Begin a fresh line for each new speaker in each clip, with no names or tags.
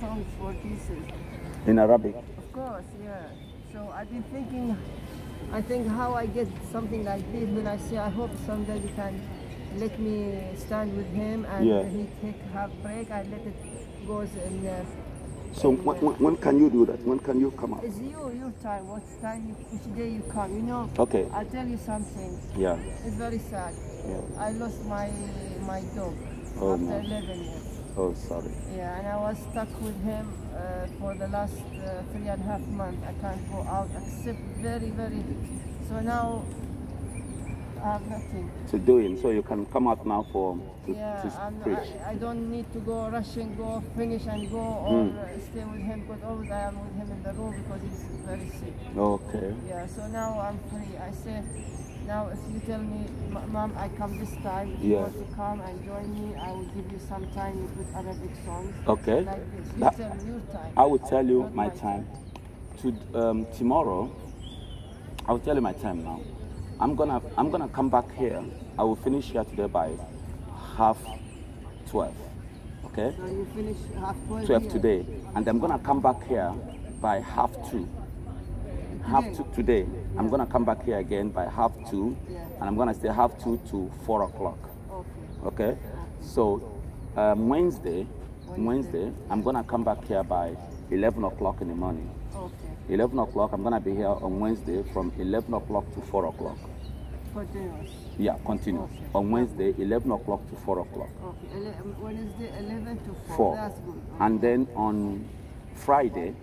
songs for Jesus.
In Arabic.
Of course, yeah. So I've been thinking, I think how I get something like this when I say I hope someday you can let me stand with him and
Yeah.
he take half break. I let it goes in. Uh,
So when, when, when can you do that? When can you come out?
it's you, your time. What time, you, which day you come? You know.
Okay.
I'll tell you something.
Yeah.
It's very sad.
Yeah.
I lost my my dog
Oh,
after
no.
11 years.
Oh, sorry.
Yeah, and I was stuck with him uh, for the last uh, three and a half months. I can't go out except very, very. So now I have nothing.
To do it, so you can come out now for to,
Yeah,
to preach.
I, I don't need to go rush and go finish and go or
Mm.
stay with him because always I am with him in the room because he's very sick.
Okay.
Yeah, so now I'm free. I say, now if you tell me, Mom, I come this time, if you want to come and join me, I will give you some time to put Arabic songs.
Okay.
Like this. You
That-
tell your time.
I will tell you
not
my time. To um, tomorrow, I will tell you my time now. I'm gonna I'm gonna come back here. I will finish here today by half twelve. Okay.
So you finish half 12
12
here?
today, and I'm gonna come back here by half two. Half two today. I'm gonna come back here again by half two,
Yeah.
and I'm gonna stay half two to four o'clock.
Okay.
Okay. So um, Wednesday,
Wednesday.
I'm gonna come back here by 11 o'clock in the morning.
Okay.
11 o'clock. I'm gonna be here on Wednesday from 11 o'clock to 4 o'clock.
Continuous.
Yeah, continue.
Okay.
On Wednesday, 11 o'clock to 4 o'clock.
Okay. Ele- Wednesday, 11 to 4.
Four.
That's good.
And then on Friday,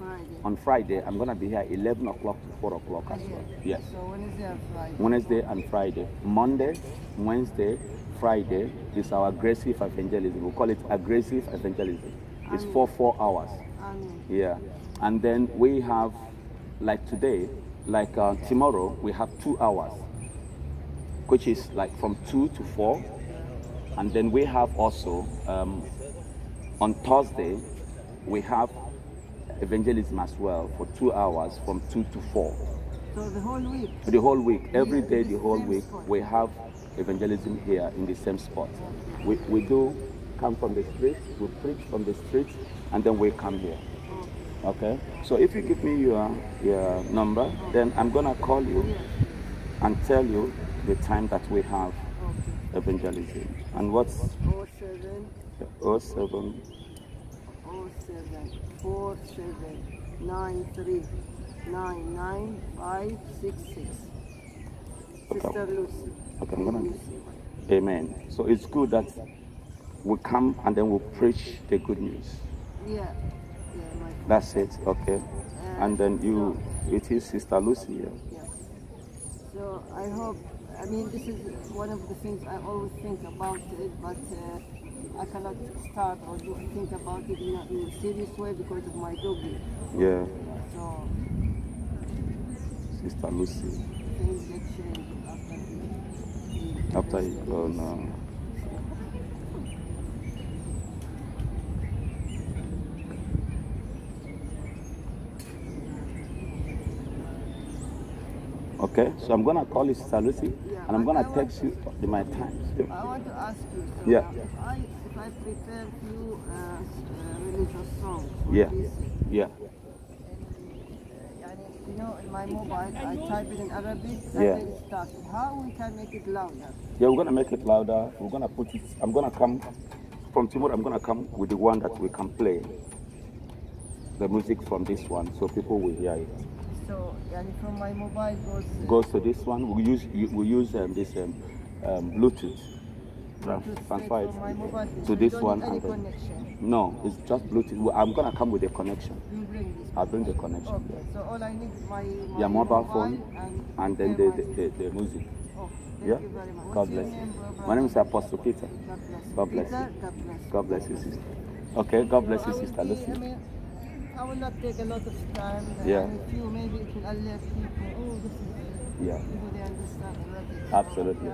Friday.
on Friday, I'm gonna be here 11 o'clock to 4 o'clock as well. Yes.
So Wednesday and Friday.
Wednesday and Friday. Monday, Wednesday, Friday is our aggressive evangelism. We call it aggressive evangelism. It's for four hours.
Amen.
Yeah. And then we have, like today, like uh, tomorrow, we have two hours, which is like from two to four. And then we have also, um, on Thursday, we have evangelism as well for two hours from two to four.
So the whole week.
The whole week, every day, the whole week, we have evangelism here in the same spot. We, we do come from the street, we preach from the street, and then we come here. Okay? So if you give me your, your number, then I'm going to call you and tell you the time that we have evangelism. And what's
07
07
07 47 93 99 566. Sister Lucy.
Okay,
Lucy.
Amen. So it's good that we come and then we preach the good news.
Yeah. Yeah.
That's it, okay? And then you, it is Sister Lucy here.
Yes. So I hope, I mean, this is one of the things I always think about it, but uh, I cannot start or do, think about it in a, in a serious way because of my doggy.
Yeah,
So
Sister Lucy.
things get changed after
you go now. Okay, so I'm gonna call you Sister Lucy and I'm gonna text you my time.
I want to ask you, so
Yeah.
I, I prepared few uh, uh, religious songs.
yeah. Yeah.
Uh, you know, in my mobile, I type it in Arabic.
Yeah.
How we can make it louder?
Yeah, we're gonna make it louder. We're gonna put it. I'm gonna come from tomorrow. I'm gonna come with the one that we can play the music from this one, so people will hear it.
So, yeah, from my mobile goes. Uh,
goes to this one. We use we use um, this um, um, Bluetooth. Transfer
from
it to this one and then,
connection.
no, it's just Bluetooth. I'm gonna come with a connection.
You bring this.
I'll bring the connection.
Okay, so all I need is my, my
Your mobile phone
and,
and then the, the, the, the music.
my- Oh, thank
Yeah.
you very much.
God bless you.
brother?
My name is Apostle Peter.
God bless.
God bless you.
God bless.
You, sister. Okay, God bless you,
So I will
sister. Listen.
I will not take a lot of time.
Yeah.
If you maybe it will alert people. Oh, this is
Yeah.
people they understand Arabic.
Absolutely.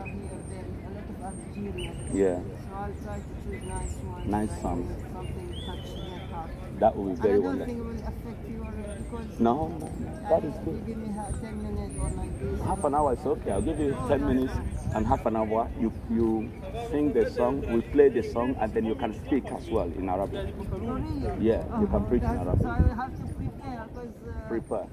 So, yeah, here, there, a lot of Algerian.
Yeah,
So I'll try to choose nice ones.
Nice songs.
Something touch their heart.
that will be
And I
very
don't think
wonderful.
it will affect you because
No, no, no. That is
you
good.
give me 10 minutes or like this.
Half an hour is okay. I'll give you 10 minutes and half an hour. You you sing the song, we play the song, and then you can speak as well in Arabic.
Oh, really?
Yeah, you can preach in Arabic.
So I will have to prepare because. Uh,
Prepare.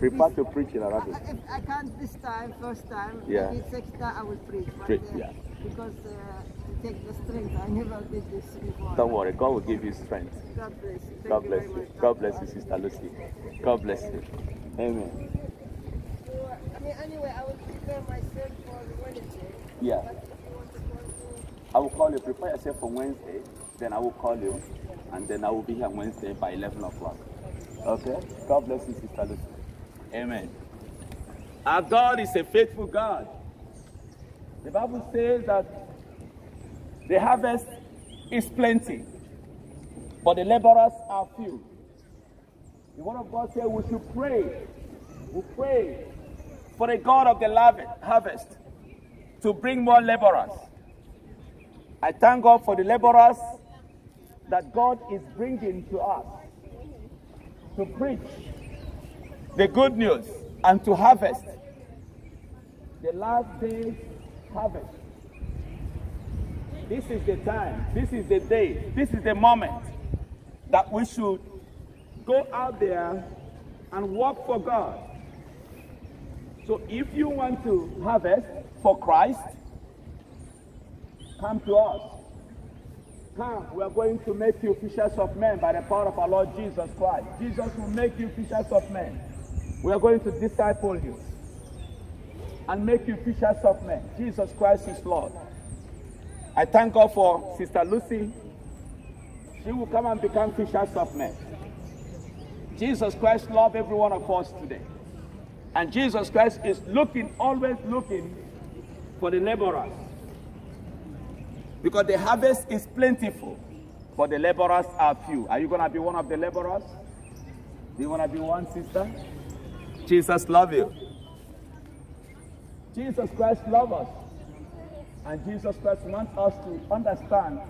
Prepare to preach in Arabic.
I- If I can't this time, first time,
Yeah.
maybe second time I will preach. Uh,
yeah.
Because uh, to take the strength, I never did this before.
Don't worry, God will give you strength.
God bless you. Thank
God bless
very
you. God bless you, Sister Lucy. God bless you. Amen.
So, I mean, anyway, I will prepare myself for Wednesday.
Yeah.
But if you want to call me,
I will call you. Prepare yourself for Wednesday. Then I will call you. And then I will be here Wednesday by 11 o'clock. Okay? God bless you, Sister Lucy. Amen. Our God is a faithful God. The Bible says that the harvest is plenty, but the laborers are few. The word of God says we should pray. We pray for the God of the harvest to bring more laborers. I thank God for the laborers that God is bringing to us to preach the good news and to harvest the last day's harvest. This is the time, this is the day, this is the moment that we should go out there and work for God. So if you want to harvest for Christ, come to us. Come, we are going to make you fishers of men by the power of our Lord Jesus Christ. Jesus will make you fishers of men. We are going to disciple you and make you fishers of men. Jesus Christ is Lord. I thank God for Sister Lucy. She will come and become fishers of men. Jesus Christ loves every one of us today. And Jesus Christ is looking, always looking for the laborers. Because the harvest is plentiful, but the laborers are few. Are you going to be one of the laborers? Do you want to be one, sister? Jesus love you. Jesus Christ love us. And Jesus Christ wants us to understand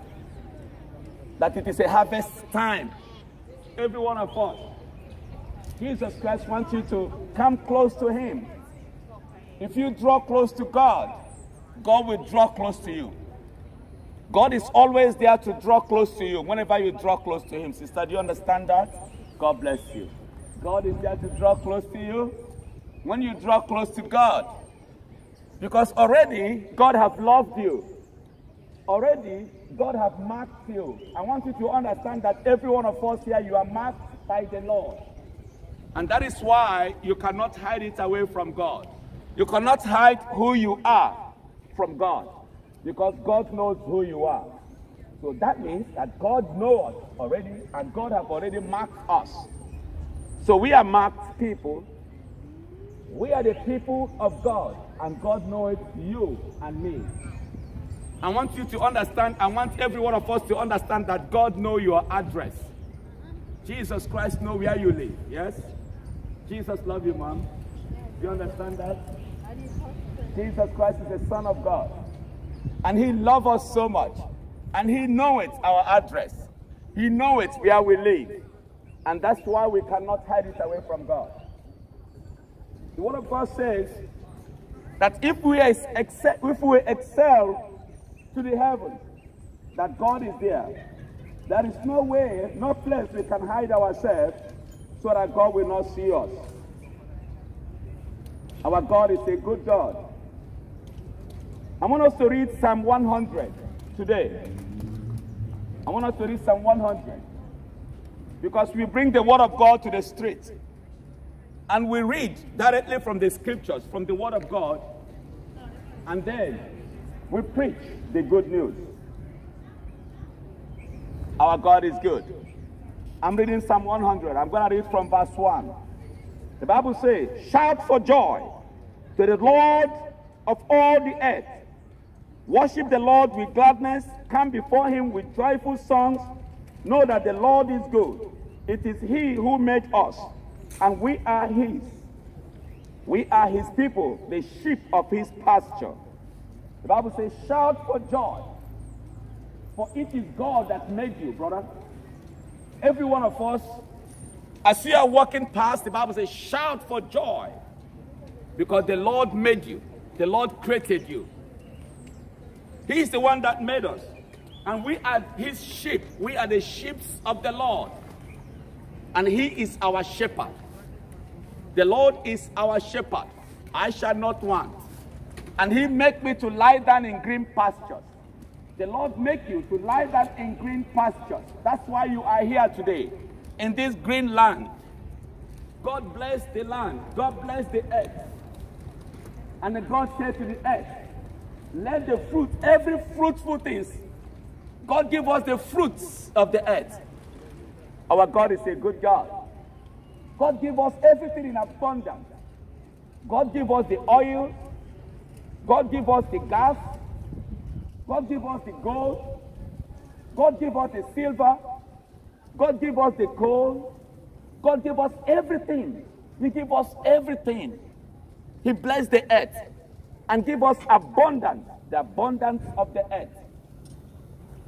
that it is a harvest time. Every one of us. Jesus Christ wants you to come close to Him. If you draw close to God, God will draw close to you. God is always there to draw close to you whenever you draw close to Him. Sister, do you understand that? God bless you. God is there to draw close to you when you draw close to God. Because already God has loved you. Already God has marked you. I want you to understand that every one of us here, you are marked by the Lord. And that is why you cannot hide it away from God. You cannot hide who you are from God because God knows who you are. So that means that God knows us already and God have already marked us. So we are marked people. We are the people of God and God knows you and me. I want you to understand, I want every one of us to understand that God knows your address. Jesus Christ knows where you live, yes? Jesus love you, mom. Do you understand that? Jesus Christ is the Son of God. And He loves us so much. And He knows it, our address. He knows it where we live. And that's why we cannot hide it away from God. The Word of God says that if we, excel, if we excel to the heavens, that God is there. There is no way, no place we can hide ourselves so that God will not see us. Our God is a good God. I want us to read Psalm 100 today. I want us to read Psalm 100 because we bring the Word of God to the street and we read directly from the scriptures, from the Word of God, and then we preach the good news. Our God is good. I'm reading Psalm 100. I'm going to read from verse 1. The Bible says, Shout for joy to the Lord of all the earth. Worship the Lord with gladness. Come before him with joyful songs. Know that the Lord is good. It is he who made us, and we are his. We are his people, the sheep of his pasture. The Bible says, Shout for joy. For it is God that made you, brother. Every one of us As you are walking past, the Bible says, shout for joy because the Lord made you, the Lord created you. He is the one that made us, and we are His sheep. We are the sheep of the Lord, and He is our shepherd. The Lord is our shepherd. I shall not want. And He make me to lie down in green pastures. The Lord make you to lie down in green pastures. That's why you are here today in this green land. God bless the land. God bless the earth. And then God said to the earth, let the fruit, every fruitful things, God give us the fruits of the earth. Our God is a good God. God give us everything in abundance. God give us the oil. God give us the gas. God give us the gold. God give us the silver. God give us the coal. God give us everything. He give us everything. He bless the earth and give us abundance, the abundance of the earth.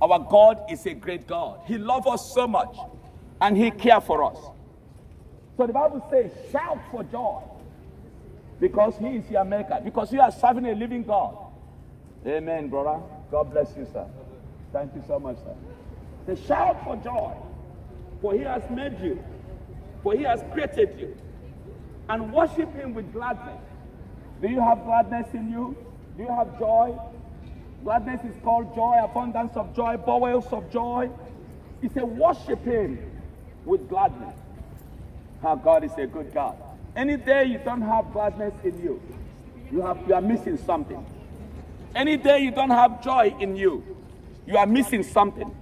Our God is a great God. He loves us so much and He care for us. So the Bible says, shout for joy because He is your maker, because you are serving a living God. Amen, brother. God bless you, sir. Thank you so much, sir. The shout for joy for he has made you, for he has created you. And worship him with gladness. Do you have gladness in you? Do you have joy? Gladness is called joy, abundance of joy, bowels of joy. He said, worship him with gladness. How God is a good God. Any day you don't have gladness in you, you, have, you are missing something. Any day you don't have joy in you, you are missing something.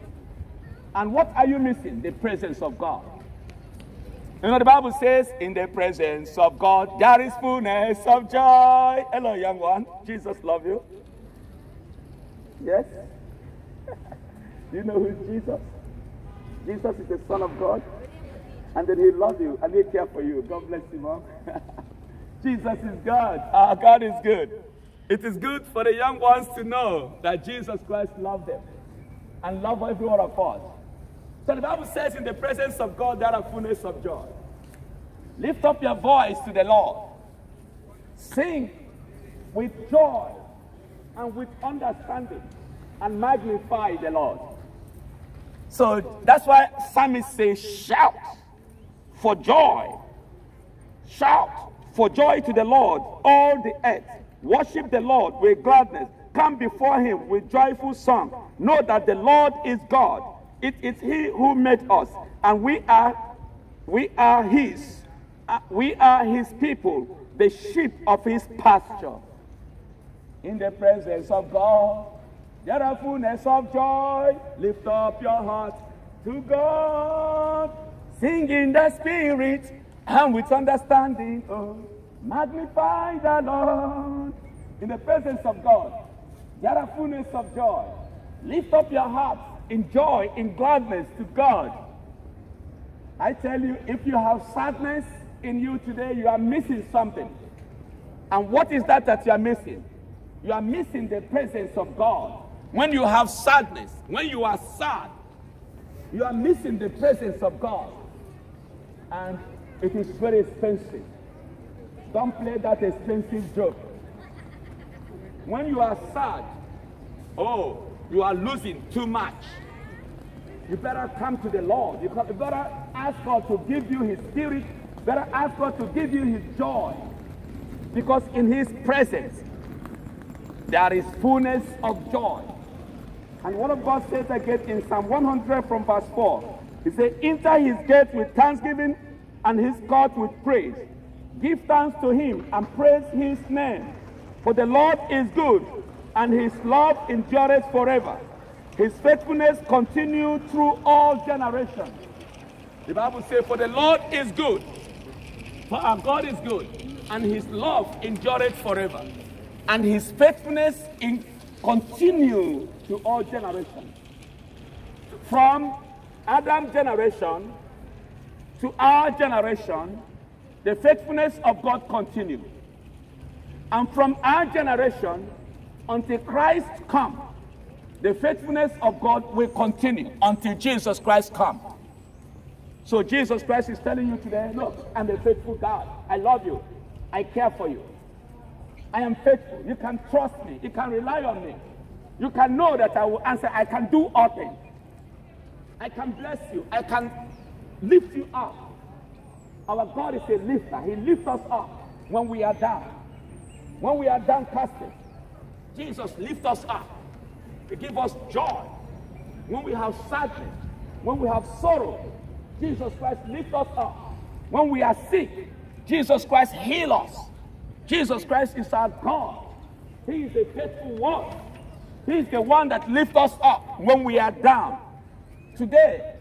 And what are you missing? The presence of God. You know, the Bible says, in the presence of God, there is fullness of joy. Hello, young one. Jesus love you. Yes? You know who is Jesus? Jesus is the Son of God. And then he loves you and he cares for you. God bless you, mom. Jesus is God. Our God is good. It is good for the young ones to know that Jesus Christ loved them and loved every one of us. So the Bible says, in the presence of God, there are fullness of joy. Lift up your voice to the Lord. Sing with joy and with understanding and magnify the Lord. So that's why psalmist says, shout for joy. Shout for joy to the Lord, all the earth. Worship the Lord with gladness. Come before him with joyful song. Know that the Lord is God. It is he who made us, and we are we are his. Uh, we are his people, the sheep of his pasture. In the presence of God, there are fullness of joy. Lift up your heart to God. Sing in the spirit and with understanding. Oh, magnify the Lord. In the presence of God, there are fullness of joy. Lift up your heart in joy, in gladness to God. I tell you, if you have sadness in you today, you are missing something. And what is that that you are missing? You are missing the presence of God. When you have sadness, when you are sad, you are missing the presence of God. And it is very expensive. Don't play that expensive joke. When you are sad, oh, you are losing too much. You better come to the Lord. You better ask God to give you His Spirit. Better ask God to give you His joy. Because in His presence, there is fullness of joy. And what of God says again in Psalm 100 from verse 4? He said, Enter His gates with thanksgiving and His court with praise. Give thanks to Him and praise His name. For the Lord is good and his love endureth forever. His faithfulness continues through all generations. The Bible says, For the Lord is good, for our God is good, and his love endureth forever. And his faithfulness in continue to all generations. From Adam's generation to our generation, the faithfulness of God continues. And from our generation until Christ come, the faithfulness of God will continue until Jesus Christ come. So Jesus Christ is telling you today, look, I'm a faithful God. I love you. I care for you. I am faithful. You can trust me. You can rely on me. You can know that I will answer. I can do all things. I can bless you. I can lift you up. Our God is a lifter. He lifts us up when we are down. When we are downcasted, Jesus lifts us up. He gives us joy. When we have sadness, when we have sorrow, Jesus Christ lifts us up. When we are sick, Jesus Christ heals us. Jesus Christ is our God. He is a faithful one. He is the one that lifts us up when we are down. Today,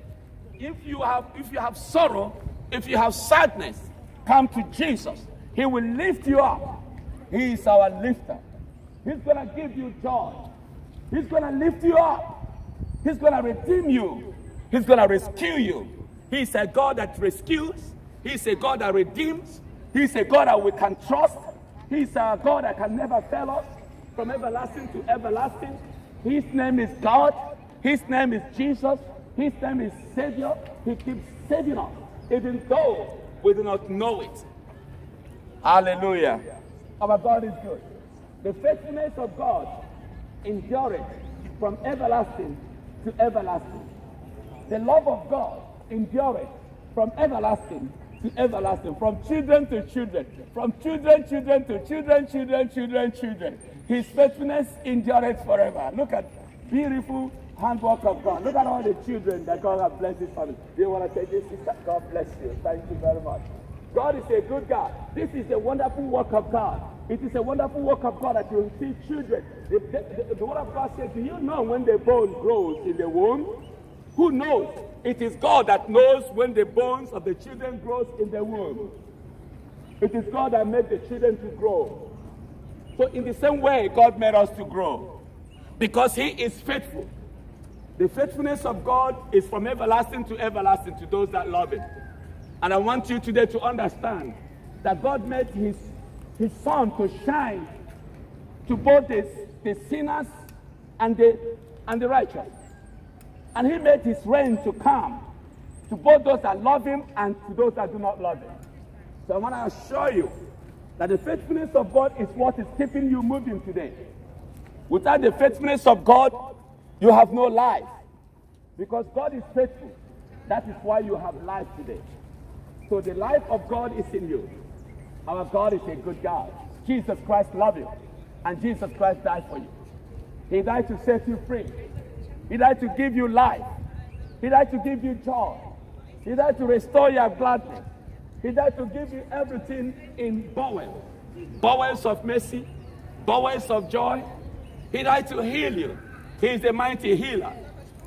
if you have if you have sorrow, if you have sadness, come to Jesus. He will lift you up. He is our lifter. He's going to give you joy. He's going to lift you up. He's going to redeem you. He's going to rescue you. He's a God that rescues. He's a God that redeems. He's a God that we can trust. He's a God that can never fail us from everlasting to everlasting. His name is God. His name is Jesus. His name is Savior. He keeps saving us, even though we do not know it. Hallelujah. Our God is good. The faithfulness of God endureth from everlasting to everlasting. The love of God endureth from everlasting to everlasting, from children to children, from children, children to children, children, children, children. His faithfulness endureth forever. Look at beautiful handwork of God. Look at all the children that God has blessed his family. You want to say this, sister? God bless you. Thank you very much. God is a good God. This is a wonderful work of God. It is a wonderful work of God that you see children. The, the, the word of God says, Do you know when the bone grows in the womb? Who knows? It is God that knows when the bones of the children grows in the womb. It is God that made the children to grow. So in the same way, God made us to grow. Because he is faithful. The faithfulness of God is from everlasting to everlasting to those that love him. And I want you today to understand that God made his, his sun to shine to both the, the sinners and the, and the righteous. And he made his rain to come to both those that love him and to those that do not love him. So I want to assure you that the faithfulness of God is what is keeping you moving today. Without the faithfulness of God, you have no life. Because God is faithful. That is why you have life today. So the life of God is in you. Our God is a good God. Jesus Christ loved you. And Jesus Christ died for you. He died to set you free. He died to give you life. He died to give you joy. He died to restore your gladness. He died to give you everything in bowels. Bowels of mercy, bowels of joy. He died to heal you. He is a mighty healer.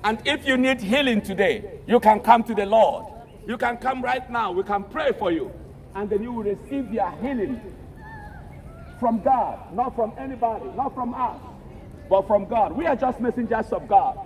And if you need healing today, you can come to the Lord. You can come right now. We can pray for you. And then you will receive your healing from God, not from anybody, not from us, but from God. We are just messengers of God.